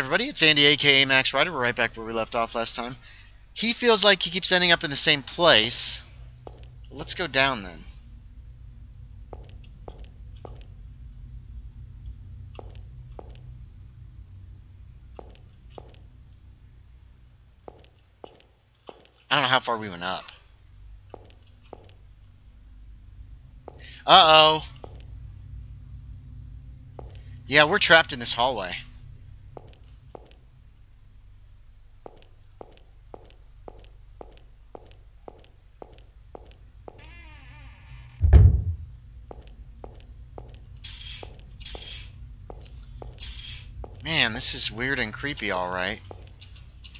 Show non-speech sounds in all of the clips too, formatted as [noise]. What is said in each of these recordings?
Everybody, it's Andy aka Max Writer. We're right back where we left off last time. He feels like he keeps ending up in the same place. Let's go down then. I don't know how far we went up. Uh-oh. Yeah, we're trapped in this hallway. Man, this is weird and creepy, alright.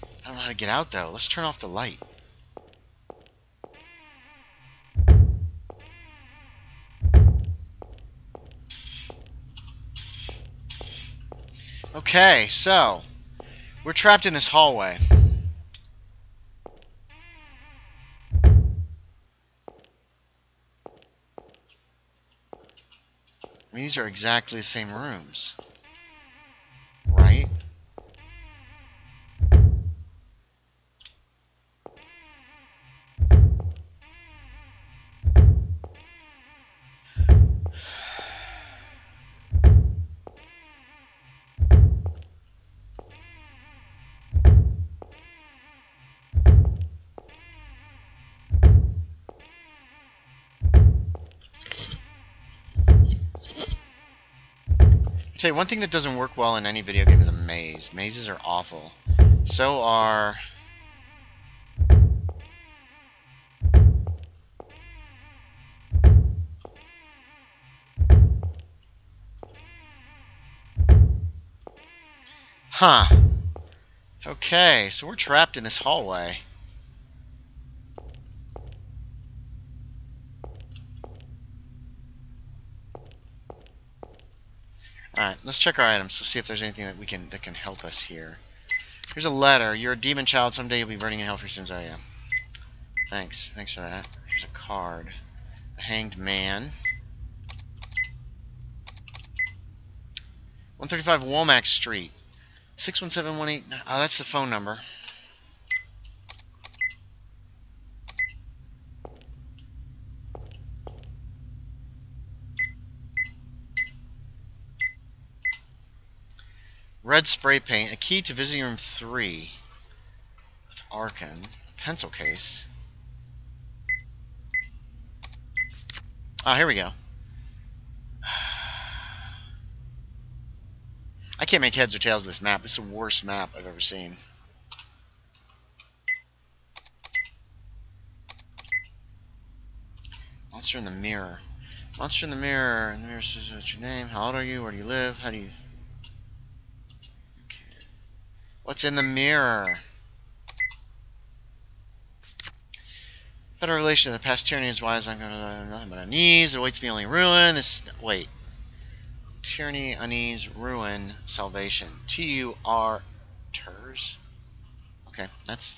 I don't know how to get out, though. Let's turn off the light. Okay, so we're trapped in this hallway. I mean, these are exactly the same rooms. Tell you, one thing that doesn't work well in any video game is a maze. Mazes are awful. So are... Huh. Okay, so we're trapped in this hallway. Alright, let's check our items to see if there's anything that we can that can help us here. Here's a letter. You're a demon child. Someday you'll be burning in hell for your sins. Oh, yeah. Thanks. Thanks for that. Here's a card. The Hanged Man. 135 Womack Street. 61718. Oh, that's the phone number. Red spray paint. A key to visiting room 3. Arkan. Pencil case. Ah, here we go. I can't make heads or tails of this map. This is the worst map I've ever seen. Monster in the mirror. Monster in the mirror. And the mirror says, what's your name? How old are you? Where do you live? How do you... What's in the mirror? Better relation to the past tyranny is wise. I'm gonna nothing but unease. It awaits me only ruin. This wait. Tyranny, unease, ruin, salvation. T U R ters. Okay, that's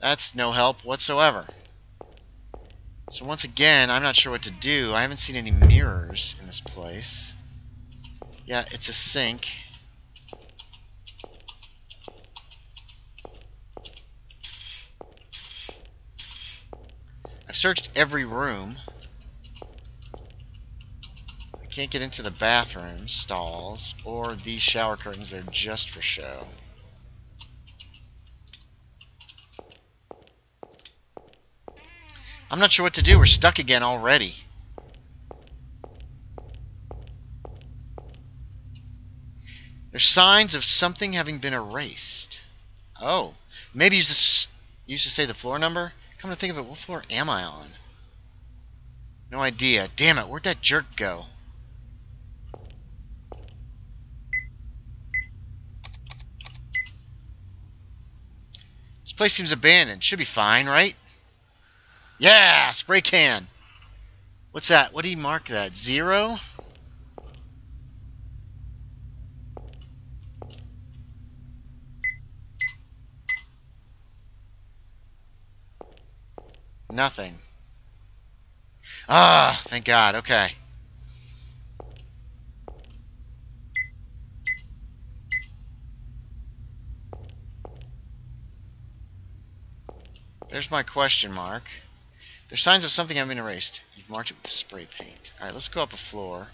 that's no help whatsoever. So once again, I'm not sure what to do. I haven't seen any mirrors in this place. Yeah, it's a sink. Searched every room. I can't get into the bathroom stalls or these shower curtains. They're just for show. I'm not sure what to do. We're stuck again already. There's signs of something having been erased. Oh, maybe use this. Used to say the floor number. Come to think of it, what floor am I on? No idea. Damn it, where'd that jerk go? This place seems abandoned. Should be fine, right? Yeah, spray can. What's that? What do you mark that? Zero? Nothing. Ah, thank God. Okay. There's my question mark. There's signs of something having been erased. You've marked it with spray paint. Alright, let's go up a floor.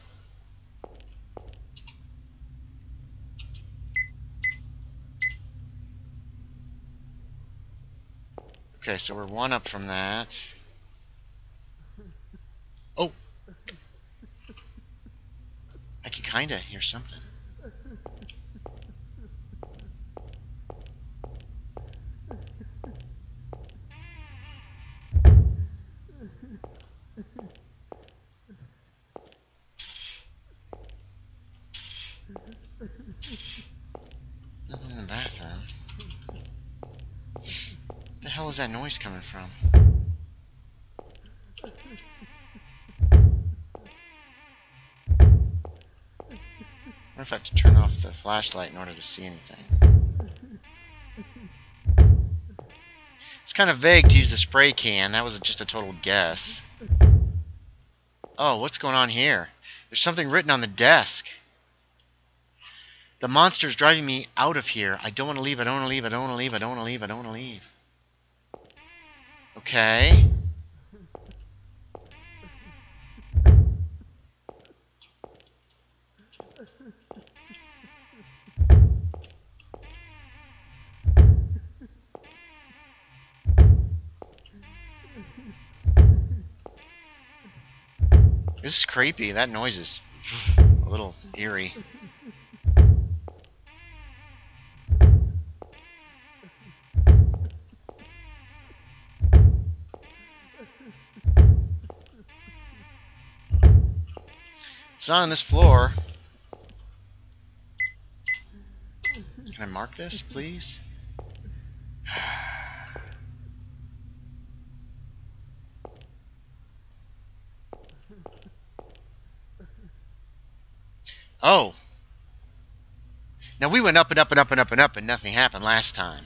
Okay, so we're one up from that. Oh! I can kinda hear something. Nothing in the bathroom. the hell is that noise coming from? I wonder if I have to turn off the flashlight in order to see anything. It's kind of vague to use the spray can. That was just a total guess. Oh, what's going on here? There's something written on the desk. The monster's driving me out of here. I don't want to leave. I don't want to leave. I don't want to leave. I don't want to leave. I don't want to leave. Okay. This is creepy. That noise is a little eerie. It's not on this floor. Can I mark this, please? [sighs] Oh. Now we went up and up and up and up and up and nothing happened last time.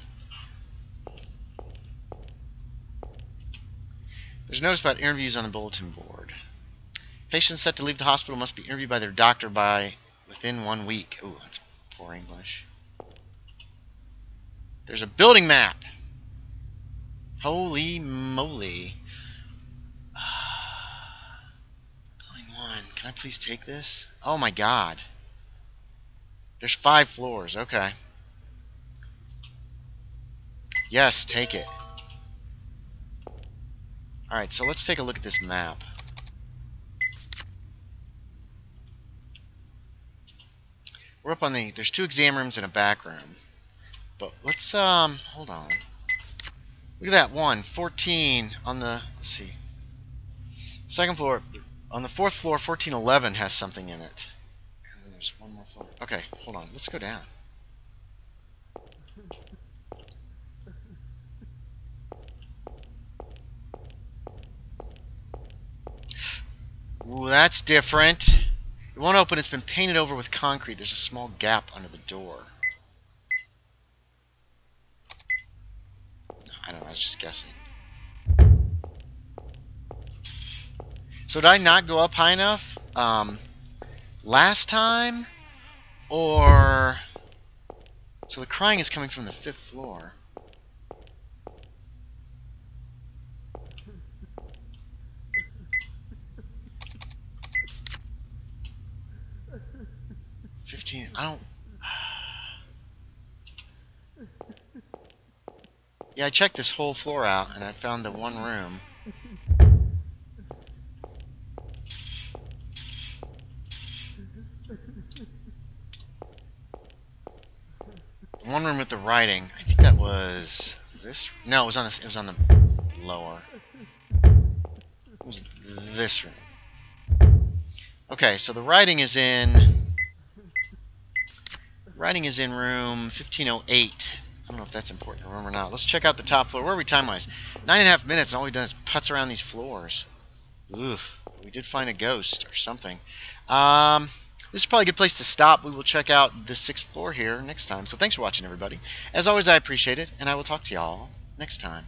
There's a notice about interviews on the bulletin board. Patients set to leave the hospital must be interviewed by their doctor by within one week. Ooh, that's poor English. There's a building map. Holy moly. [sighs] Building one. Can I please take this? Oh my god. There's five floors. Okay. Yes, take it. Alright, so let's take a look at this map. We're up on the... There's two exam rooms and a back room. But let's, um... Hold on. Look at that one. 14 on the... Let's see. Second floor. On the fourth floor, 1411 has something in it. And then there's one more floor. Okay, hold on. Let's go down. Ooh, that's different. It won't open. It's been painted over with concrete. There's a small gap under the door. I don't know. I was just guessing. So did I not go up high enough um, last time? Or... So the crying is coming from the fifth floor. Fifteen. I don't. Yeah, I checked this whole floor out and I found the one room. The one room with the writing. I think that was this. No, it was on this. It was on the lower. It was this room. Okay, so the writing is in. Writing is in room 1508. I don't know if that's important to remember or not. Let's check out the top floor. Where are we time-wise? Nine and a half minutes, and all we've done is putz around these floors. Oof. We did find a ghost or something. Um, this is probably a good place to stop. We will check out the sixth floor here next time. So thanks for watching, everybody. As always, I appreciate it, and I will talk to y'all next time.